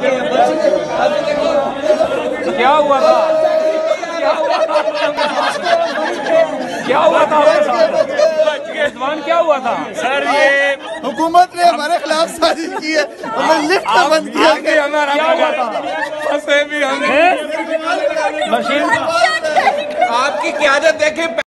गए क्या हुआ था? क्या हुआ था रिजवान क्या हुआ था? सर ये हुकूमत ने हमारे खिलाफ साजिश की है। हमें लिफ्ट बंद किया। आगे हमारा क्या हुआ था? फंसे भी हमने। मशीन अच्छा, आपकी क्यादत देखे